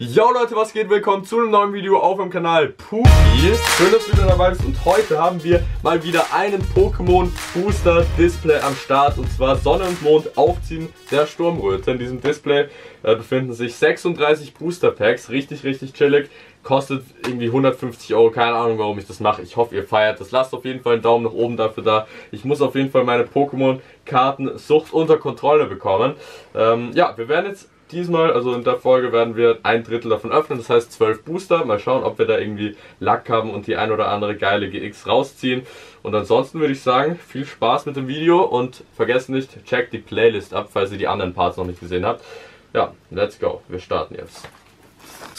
Yo Leute, was geht? Willkommen zu einem neuen Video auf dem Kanal Puki. Schön, dass du wieder dabei bist und heute haben wir mal wieder einen Pokémon Booster Display am Start und zwar Sonne und Mond aufziehen der Sturmröte. In diesem Display äh, befinden sich 36 Booster Packs, richtig, richtig chillig. Kostet irgendwie 150 Euro, keine Ahnung warum ich das mache. Ich hoffe ihr feiert das. Lasst auf jeden Fall einen Daumen nach oben dafür da. Ich muss auf jeden Fall meine Pokémon Karten Sucht unter Kontrolle bekommen. Ähm, ja, wir werden jetzt Diesmal, also in der Folge, werden wir ein Drittel davon öffnen, das heißt 12 Booster. Mal schauen, ob wir da irgendwie Lack haben und die ein oder andere geile GX rausziehen. Und ansonsten würde ich sagen, viel Spaß mit dem Video und vergesst nicht, checkt die Playlist ab, falls ihr die anderen Parts noch nicht gesehen habt. Ja, let's go. Wir starten jetzt.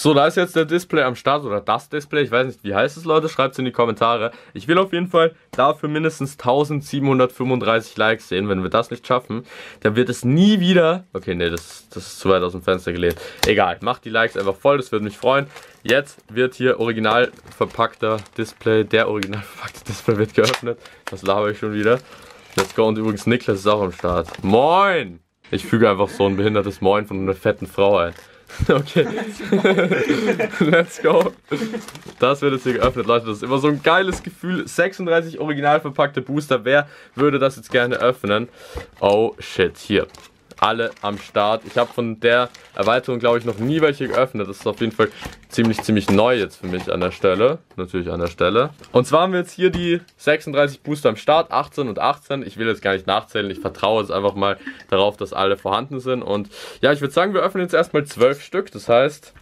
So, da ist jetzt der Display am Start oder das Display. Ich weiß nicht, wie heißt es, Leute? Schreibt es in die Kommentare. Ich will auf jeden Fall dafür mindestens 1735 Likes sehen. Wenn wir das nicht schaffen, dann wird es nie wieder... Okay, nee, das, das ist zu weit aus dem Fenster gelehnt. Egal, macht die Likes einfach voll, das würde mich freuen. Jetzt wird hier original verpackter Display, der original verpackte Display wird geöffnet. Das laber ich schon wieder. Let's go. Und übrigens, Niklas ist auch am Start. Moin! Ich füge einfach so ein behindertes Moin von einer fetten Frau ein. Okay. Let's go. Das wird jetzt hier geöffnet, Leute. Das ist immer so ein geiles Gefühl. 36 original verpackte Booster. Wer würde das jetzt gerne öffnen? Oh shit, hier alle am Start. Ich habe von der Erweiterung, glaube ich, noch nie welche geöffnet. Das ist auf jeden Fall ziemlich, ziemlich neu jetzt für mich an der Stelle. Natürlich an der Stelle. Und zwar haben wir jetzt hier die 36 Booster am Start, 18 und 18. Ich will jetzt gar nicht nachzählen. Ich vertraue jetzt einfach mal darauf, dass alle vorhanden sind. Und ja, ich würde sagen, wir öffnen jetzt erstmal 12 Stück. Das heißt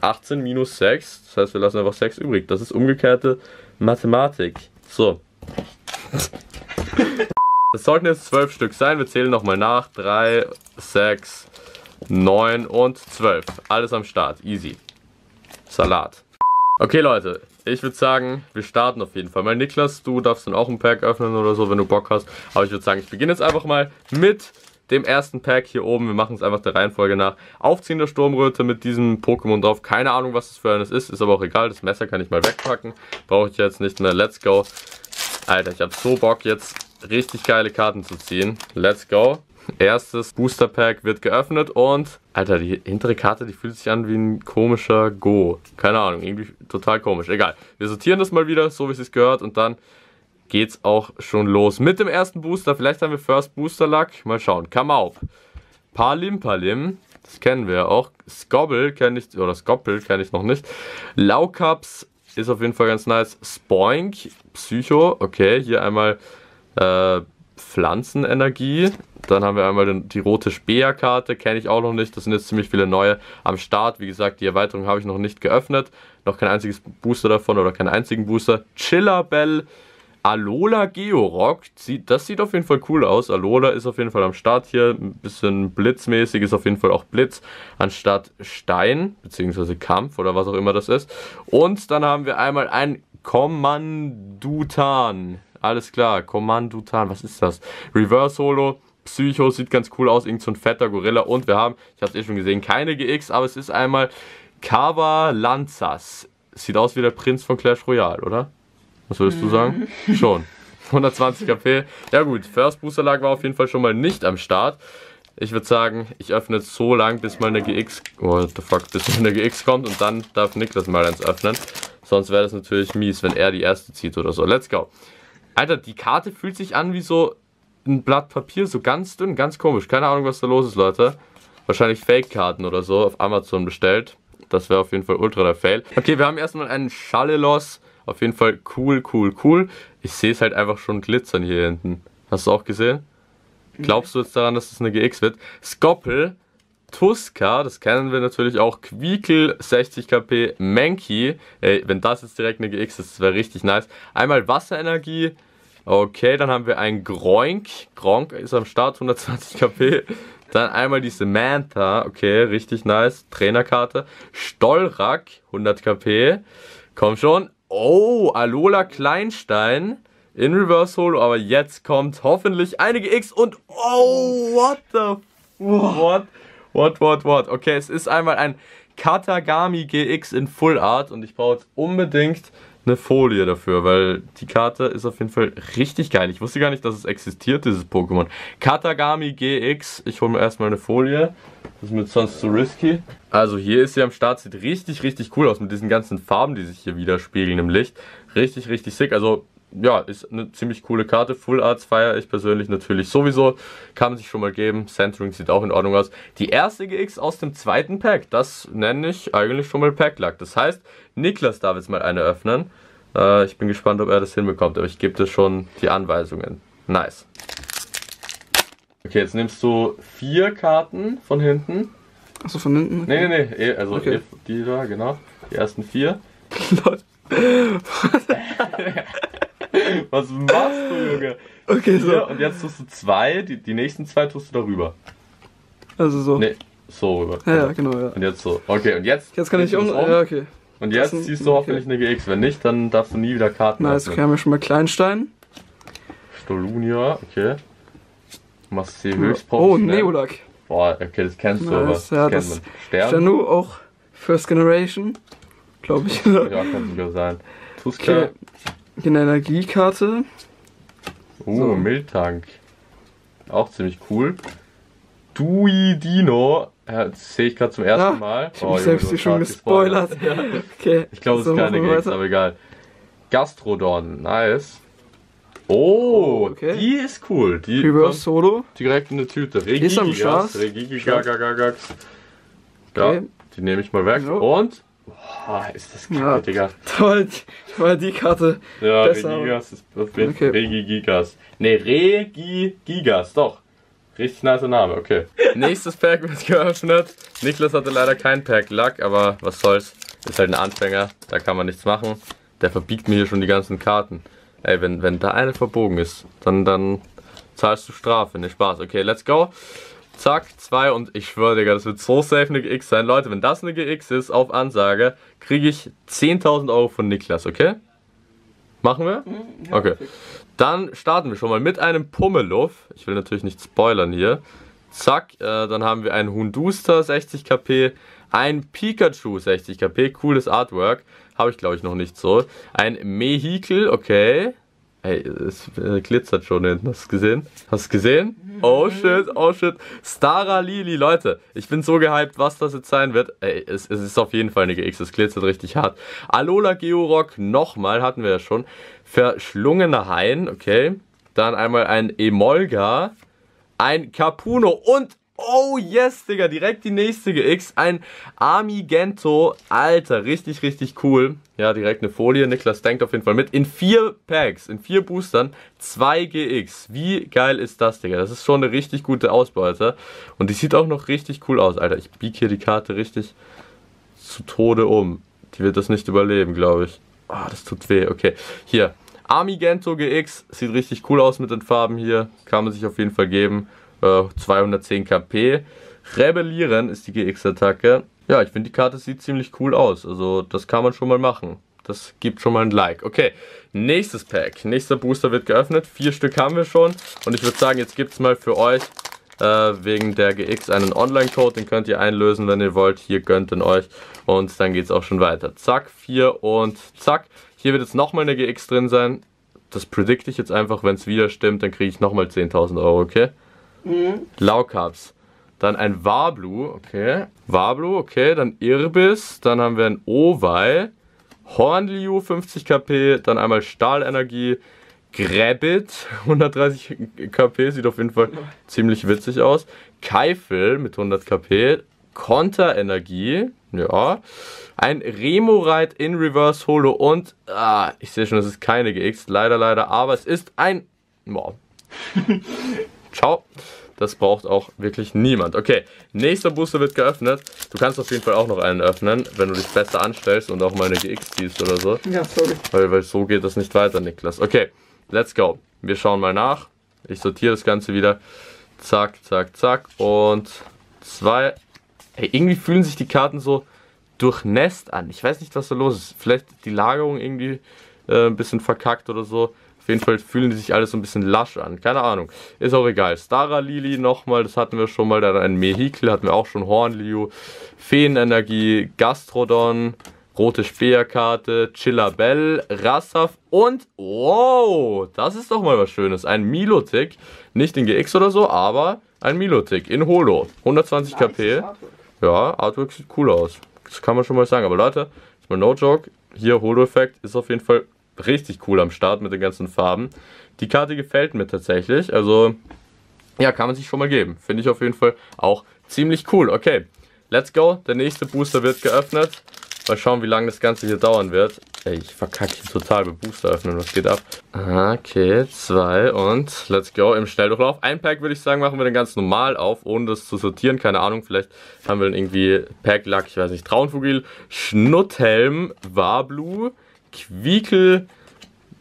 18 minus 6. Das heißt, wir lassen einfach 6 übrig. Das ist umgekehrte Mathematik. So. Es sollten jetzt zwölf Stück sein. Wir zählen nochmal nach. Drei, sechs, neun und zwölf. Alles am Start. Easy. Salat. Okay, Leute. Ich würde sagen, wir starten auf jeden Fall mal. Niklas, du darfst dann auch ein Pack öffnen oder so, wenn du Bock hast. Aber ich würde sagen, ich beginne jetzt einfach mal mit dem ersten Pack hier oben. Wir machen es einfach der Reihenfolge nach. Aufziehen der Sturmröte mit diesem Pokémon drauf. Keine Ahnung, was das für eines ist. Ist aber auch egal. Das Messer kann ich mal wegpacken. Brauche ich jetzt nicht mehr. Let's go. Alter, ich habe so Bock jetzt richtig geile Karten zu ziehen. Let's go. Erstes Booster Pack wird geöffnet und, Alter, die hintere Karte, die fühlt sich an wie ein komischer Go. Keine Ahnung, irgendwie total komisch. Egal. Wir sortieren das mal wieder, so wie es gehört und dann geht's auch schon los mit dem ersten Booster. Vielleicht haben wir First Booster Luck. Mal schauen. Come auf. Palim Palim. Das kennen wir auch. Skobble kenne ich, oder Skoppel kenne ich noch nicht. Laukaps ist auf jeden Fall ganz nice. Spoink. Psycho. Okay, hier einmal äh, Pflanzenenergie. Dann haben wir einmal den, die rote Speerkarte, kenne ich auch noch nicht. Das sind jetzt ziemlich viele neue am Start. Wie gesagt, die Erweiterung habe ich noch nicht geöffnet. Noch kein einziges Booster davon oder keinen einzigen Booster. Chillabell, Alola Georock. Das sieht auf jeden Fall cool aus. Alola ist auf jeden Fall am Start hier. Ein bisschen blitzmäßig ist auf jeden Fall auch Blitz anstatt Stein, beziehungsweise Kampf oder was auch immer das ist. Und dann haben wir einmal ein Kommandutan. Alles klar, Kommandutan, was ist das? Reverse Holo, Psycho sieht ganz cool aus, irgend so ein fetter Gorilla. Und wir haben, ich habe es eh schon gesehen, keine GX, aber es ist einmal Kava Lanzas. Sieht aus wie der Prinz von Clash Royale, oder? Was würdest du mhm. sagen? schon. 120 KP. Ja gut, First Booster Lag war auf jeden Fall schon mal nicht am Start. Ich würde sagen, ich öffne es so lang, bis mal eine GX, what the fuck, bis mal eine GX kommt und dann darf Niklas mal eins öffnen. Sonst wäre das natürlich mies, wenn er die erste zieht oder so. Let's go. Alter, die Karte fühlt sich an wie so ein Blatt Papier, so ganz dünn, ganz komisch. Keine Ahnung, was da los ist, Leute. Wahrscheinlich Fake-Karten oder so auf Amazon bestellt. Das wäre auf jeden Fall ultra der Fail. Okay, wir haben erstmal einen Schalelos. Auf jeden Fall cool, cool, cool. Ich sehe es halt einfach schon glitzern hier hinten. Hast du auch gesehen? Glaubst du jetzt daran, dass es das eine GX wird? Skoppel, Tuska, das kennen wir natürlich auch. Quiekel, 60 KP, Menki. Ey, wenn das jetzt direkt eine GX ist, das wäre richtig nice. Einmal Wasserenergie, Okay, dann haben wir ein Groink. Gronk ist am Start, 120 KP. Dann einmal die Samantha. Okay, richtig nice. Trainerkarte. Stollrack, 100 KP. Komm schon. Oh, Alola Kleinstein. In Reverse Holo, aber jetzt kommt hoffentlich einige X und oh, what the what? What, what, what? Okay, es ist einmal ein Katagami GX in Full Art und ich brauche jetzt unbedingt eine Folie dafür, weil die Karte ist auf jeden Fall richtig geil. Ich wusste gar nicht, dass es existiert, dieses Pokémon. Katagami GX. Ich hole mir erstmal eine Folie. Das ist mir sonst zu risky. Also hier ist sie am Start, sieht richtig, richtig cool aus mit diesen ganzen Farben, die sich hier widerspiegeln im Licht. Richtig, richtig sick. Also ja, ist eine ziemlich coole Karte. Full Arts feiere ich persönlich natürlich sowieso. Kann man sich schon mal geben. Centering sieht auch in Ordnung aus. Die erste GX aus dem zweiten Pack, das nenne ich eigentlich schon mal Pack Luck. Das heißt, Niklas darf jetzt mal eine öffnen. Äh, ich bin gespannt, ob er das hinbekommt, aber ich gebe dir schon die Anweisungen. Nice. Okay, jetzt nimmst du vier Karten von hinten. Achso, von hinten? Nee, nee, nee, eh, also Okay. eh, die da, genau. Die ersten vier. Leute. Was machst du, Junge? Okay, so. Ja, und jetzt tust du zwei, die, die nächsten zwei tust du darüber. Also so. Nee, so rüber. Ja, ja, genau, ja. Und jetzt so. Okay, und jetzt. Jetzt kann ich um. du es Ja, okay. Und jetzt Das sind- ziehst du hoffentlich eine GX. Wenn nicht, dann darfst du nie wieder Karten Nice, okay, öffnen. haben wir schon mal Kleinstein. Stolunia, okay. Massé Oh, höchstprofessionell. Neolak. Boah, okay, das kennst du, Nice, aber ja, das das- kennt man. Stern? Stanu auch First Generation. Glaube ich. Ja, kann sogar sein. Tuska. Okay. Eine Energiekarte. Uh, So. Miltank. Auch ziemlich cool. Dui Dino. Ja, das sehe ich gerade zum ersten Ah, Mal. Ich habe mich Junge, selbst hier schon hast gespoilert. Okay. Ich glaube, es so, ist keine weiter. aber egal. Gastrodon, nice. Oh, Oh, okay. die ist cool. Die Reverse Solo. direkt in eine Tüte. Regigigas, Start. Regigigagax. Ja, Okay. die nehme ich mal weg. So. Und? Boah, ist das kacke, Ja. Digga. Toll, weil die Karte. Ja, Besser. Regigas ist jeden Okay. Regigigas. Ne, Regigigas, doch. Richtig nicer Name, okay. Nächstes Pack wird geöffnet. Niklas hatte leider kein Pack Luck, aber was soll's. Ist halt ein Anfänger, da kann man nichts machen. Der verbiegt mir hier schon die ganzen Karten. Ey, wenn, wenn da eine verbogen ist, dann, dann zahlst du Strafe, ne Spaß. Okay, let's go. Zack, zwei und ich schwöre, Digga, das wird so safe eine GX sein. Leute, wenn das eine GX ist, auf Ansage, kriege ich 10.000 Euro von Niklas, okay? Machen wir? Okay. Dann starten wir schon mal mit einem Pummeluff. Ich will natürlich nicht spoilern hier. Zack, äh, dann haben wir einen Hunduster 60 KP, ein Pikachu 60 KP, cooles Artwork. Habe ich glaube ich noch nicht so. Ein Mehikel, okay. Ey, es äh, glitzert schon hinten. Hast du gesehen? Hast du gesehen? Oh shit, oh shit. Stara Lili, Leute. Ich bin so gehypt, was das jetzt sein wird. Ey, es, es ist auf jeden Fall eine GX. Es glitzert richtig hart. Alola Georock nochmal, hatten wir ja schon. Verschlungener Hain, okay. Dann einmal ein Emolga. Ein Capuno und Oh yes, Digga, direkt die nächste GX. Ein Amigento. Alter, richtig, richtig cool. Ja, direkt eine Folie. Niklas denkt auf jeden Fall mit. In vier Packs, in vier Boostern, zwei GX. Wie geil ist das, Digga? Das ist schon eine richtig gute Ausbeute. Und die sieht auch noch richtig cool aus. Alter, ich biege hier die Karte richtig zu Tode um. Die wird das nicht überleben, glaube ich. Ah, das tut weh. Okay, hier. Amigento GX. Sieht richtig cool aus mit den Farben hier. Kann man sich auf jeden Fall geben. Äh, 210 KP. Rebellieren ist die GX-Attacke. Ja, ich finde die Karte sieht ziemlich cool aus. Also das kann man schon mal machen. Das gibt schon mal ein Like. Okay, nächstes Pack. Nächster Booster wird geöffnet. Vier Stück haben wir schon. Und ich würde sagen, jetzt gibt es mal für euch äh, wegen der GX einen Online-Code. Den könnt ihr einlösen, wenn ihr wollt. Hier gönnt ihn euch. Und dann geht es auch schon weiter. Zack, vier und zack. Hier wird jetzt nochmal eine GX drin sein. Das predikte ich jetzt einfach. Wenn es wieder stimmt, dann kriege ich nochmal 10.000 Euro, okay? Laukaps. Dann ein Wablu, okay. Wablu, okay. Dann Irbis. Dann haben wir ein Owei. Hornliu, 50 KP. Dann einmal Stahlenergie. Grabbit, 130 KP. Sieht auf jeden Fall ziemlich witzig aus. Keifel mit 100 KP. Konterenergie, ja. Ein Remorite in Reverse Holo und, ah, ich sehe schon, es ist keine GX, leider, leider, aber es ist ein, boah. Ciao. Das braucht auch wirklich niemand. Okay, nächster Booster wird geöffnet. Du kannst auf jeden Fall auch noch einen öffnen, wenn du dich besser anstellst und auch mal eine GX ziehst oder so. Ja, sorry. Weil, weil so geht das nicht weiter, Niklas. Okay, let's go. Wir schauen mal nach. Ich sortiere das Ganze wieder. Zack, zack, zack. Und zwei. Ey, irgendwie fühlen sich die Karten so durchnässt an. Ich weiß nicht, was da los ist. Vielleicht die Lagerung irgendwie äh, ein bisschen verkackt oder so. Auf jeden Fall fühlen die sich alles so ein bisschen lasch an. Keine Ahnung. Ist auch egal. Stara Lili nochmal, das hatten wir schon mal. Dann ein Mehikel hatten wir auch schon. Hornliu, Feenenergie, Gastrodon, rote Speerkarte, Chillabell, Rassaf und wow, das ist doch mal was Schönes. Ein Milotic. Nicht in GX oder so, aber ein Milotic in Holo. 120 KP. Ja, Artwork sieht cool aus. Das kann man schon mal sagen. Aber Leute, ist mal no joke. Hier Holo-Effekt ist auf jeden Fall richtig cool am Start mit den ganzen Farben. Die Karte gefällt mir tatsächlich. Also, ja, kann man sich schon mal geben. Finde ich auf jeden Fall auch ziemlich cool. Okay, let's go. Der nächste Booster wird geöffnet. Mal schauen, wie lange das Ganze hier dauern wird. Ey, ich verkacke hier total mit Booster öffnen. Was geht ab? Okay, zwei und let's go im Schnelldurchlauf. Ein Pack würde ich sagen, machen wir dann ganz normal auf, ohne das zu sortieren. Keine Ahnung, vielleicht haben wir dann irgendwie Pack-Lack, ich weiß nicht, Traunvogel, Schnutthelm, Wablu, Quiekel,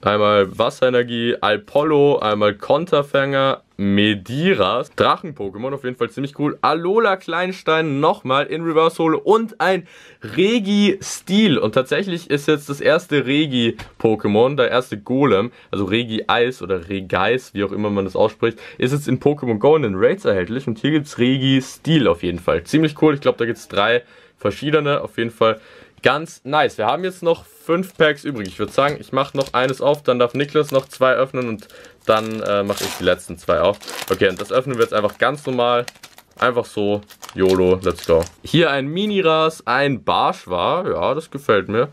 einmal Wasserenergie, Alpollo, einmal Konterfänger, Mediras, Drachen-Pokémon, auf jeden Fall ziemlich cool. Alola Kleinstein nochmal in Reverse Holo und ein Regi-Stil. Und tatsächlich ist jetzt das erste Regi-Pokémon, der erste Golem, also Regi-Eis oder Regeis, wie auch immer man das ausspricht, ist jetzt in Pokémon Go in den Raids erhältlich. Und hier gibt es Regi-Stil auf jeden Fall. Ziemlich cool, ich glaube, da gibt es drei verschiedene, auf jeden Fall Ganz nice. Wir haben jetzt noch fünf Packs übrig. Ich würde sagen, ich mache noch eines auf, dann darf Niklas noch zwei öffnen und dann äh, mache ich die letzten zwei auf. Okay, und das öffnen wir jetzt einfach ganz normal. Einfach so. YOLO, let's go. Hier ein Miniras, ein Barschwa. Ja, das gefällt mir.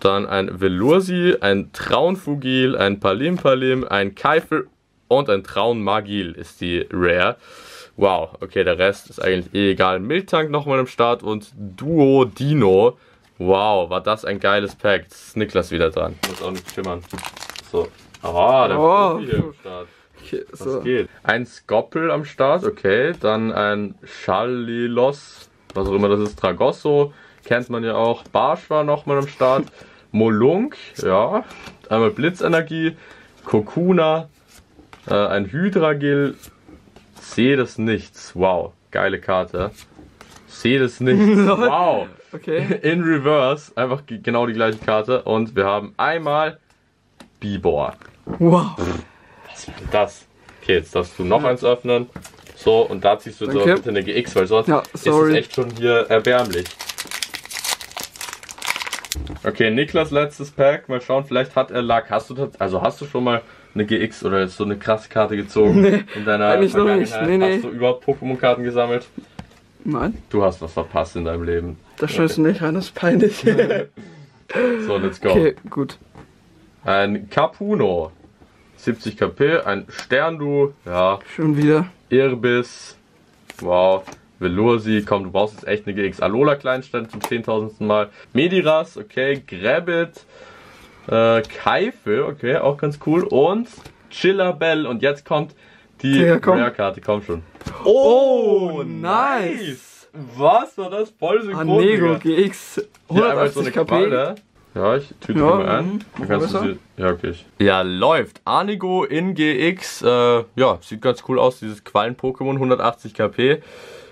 Dann ein Velursi, ein Traunfugil, ein Palimpalim, ein Keifel und ein Traunmagil ist die Rare. Wow, okay, der Rest ist eigentlich eh egal. Mildtank nochmal im Start und Duo Dino. Wow, war das ein geiles Pack. Jetzt ist Niklas wieder dran. Muss auch nicht schimmern. So. Ah, der Oh. Profi hier am Start. Okay, Was so. geht? Ein Skoppel am Start, okay. Dann ein Chalilos, was auch immer das ist, Tragosso, kennt man ja auch. Barsch war nochmal am Start. Molunk, ja. Einmal Blitzenergie, Kokuna, äh, ein Hydragil. Sehe das nichts. Wow, geile Karte. Sehe das nichts. wow. Okay. In Reverse, einfach ge- genau die gleiche Karte. Und wir haben einmal Bibor. Wow. Das. Okay, jetzt darfst du noch eins öffnen. So, und da ziehst du Danke. aber bitte eine GX, weil sonst Ja, ist es echt schon hier erbärmlich. Okay, Niklas letztes Pack. Mal schauen, vielleicht hat er Lack. Hast du das, also hast du schon mal eine GX oder so eine krasse Karte gezogen? Nee, in deiner eigentlich noch nicht. Vergangenheit? Nee, nee. Hast du überhaupt Pokémon-Karten gesammelt? Nein, Du hast was verpasst in deinem Leben. das stößt nicht rein, das ist peinlich. So, let's go. okay, gut. Ein Capuno. 70 KP, ein Sterndu, ja, Schon wieder. Irbis, wow, Velursi, komm, du brauchst jetzt echt eine GX. Alola Kleinstein zum 10.000. Mal. Mediras, okay, Grabbit, äh, Keife, okay, auch ganz cool. Und Chillabell. Und jetzt kommt die Digga, komm. Rare-Karte, komm schon. Oh, nice. Was war das? Voll synchron, Anego. GX. Hier einmal so 180 eine KP. Qualle. Ja, ich tüte Ja, die mal ein. Dann kannst du Besser. sie, ja, okay. Ja, läuft. Anigo in GX. Äh, ja, sieht ganz cool aus, dieses Quallen-Pokémon. 180 KP.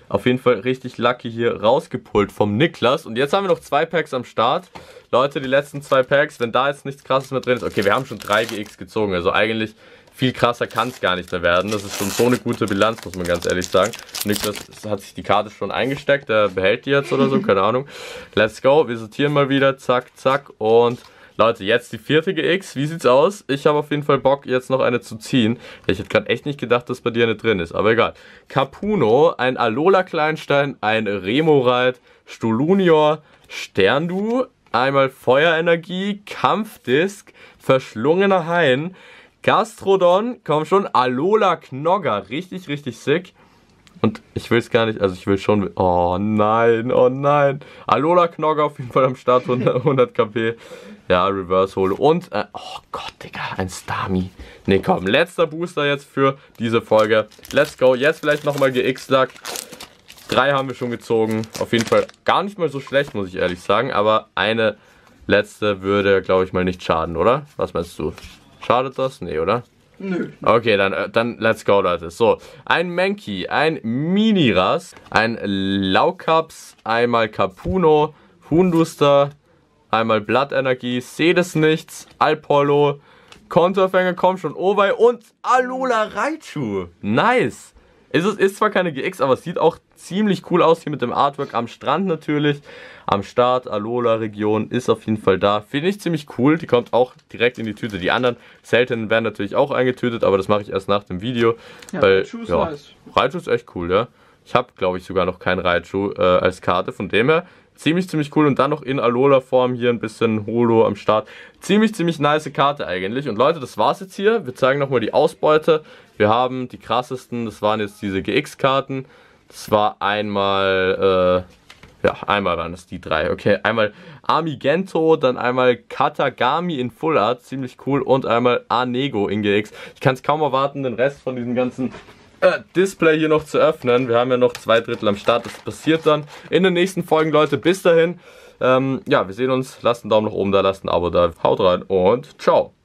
Auf jeden Fall richtig lucky hier rausgepult vom Niklas. Und jetzt haben wir noch zwei Packs am Start. Leute, die letzten zwei Packs, wenn da jetzt nichts krasses mehr drin ist. Okay, wir haben schon drei GX gezogen. Also eigentlich viel krasser kann es gar nicht mehr werden. Das ist schon so eine gute Bilanz, muss man ganz ehrlich sagen. Niklas hat sich die Karte schon eingesteckt. Der behält die jetzt oder so, keine Ahnung. Let's go. Wir sortieren mal wieder. Zack, zack. Und Leute, jetzt die vierte GX. Wie sieht's aus? Ich habe auf jeden Fall Bock, jetzt noch eine zu ziehen. Ich hätte gerade echt nicht gedacht, dass bei dir eine drin ist. Aber egal. Capuno, ein Alola Kleinstein, ein Remorite, Stolunior, Sterndu, einmal Feuerenergie, Kampfdisk, verschlungener Hain, Gastrodon, komm schon, Alola Knogger, richtig, richtig sick. Und ich will es gar nicht, also ich will schon. Oh nein, oh nein. Alola Knogger auf jeden Fall am Start, 100, 100 KP. Ja, Reverse Hole. Und, äh, oh Gott, Digga, ein Stami. Ne, komm, letzter Booster jetzt für diese Folge. Let's go. Jetzt vielleicht nochmal GX-Lack. Drei haben wir schon gezogen. Auf jeden Fall gar nicht mal so schlecht, muss ich ehrlich sagen. Aber eine letzte würde, glaube ich, mal nicht schaden, oder? Was meinst du? Schadet das? Nee, oder? Nö. Okay, dann, äh, dann let's go, Leute. So, ein Menki, ein Miniras, ein Laukaps, einmal Capuno, Hunduster, einmal Blattenergie, Sedes Nichts, Alpollo, Konterfänger, komm schon, Owei und Alola Raichu. Nice. Es ist, ist zwar keine GX, aber es sieht auch ziemlich cool aus hier mit dem Artwork am Strand natürlich. Am Start, Alola-Region ist auf jeden Fall da. Finde ich ziemlich cool. Die kommt auch direkt in die Tüte. Die anderen seltenen werden natürlich auch eingetütet, aber das mache ich erst nach dem Video. Ja, weil, Raichu ist ja, nice. Raichu ist echt cool, ja. Ich habe, glaube ich, sogar noch keinen Raichu äh, als Karte. Von dem her ziemlich, ziemlich cool. Und dann noch in Alola-Form hier ein bisschen Holo am Start. Ziemlich, ziemlich nice Karte eigentlich. Und Leute, das war's jetzt hier. Wir zeigen nochmal die Ausbeute. Wir haben die krassesten, das waren jetzt diese GX-Karten. Das war einmal, äh, ja, einmal waren es die drei. Okay, einmal Amigento, dann einmal Katagami in Full Art, ziemlich cool. Und einmal Anego in GX. Ich kann es kaum erwarten, den Rest von diesem ganzen äh, Display hier noch zu öffnen. Wir haben ja noch zwei Drittel am Start. Das passiert dann in den nächsten Folgen, Leute. Bis dahin. Ähm, ja, wir sehen uns. Lasst einen Daumen nach oben da, lasst ein Abo da. Haut rein und ciao.